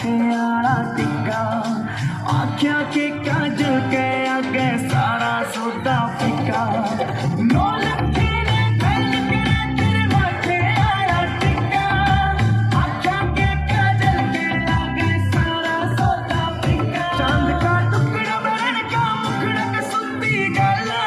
आखियारा टिका आख्या के काजल के आगे सारा सोता फिका चाँद का टुकड़ा बहन का मुखड़ा का सुनती गला।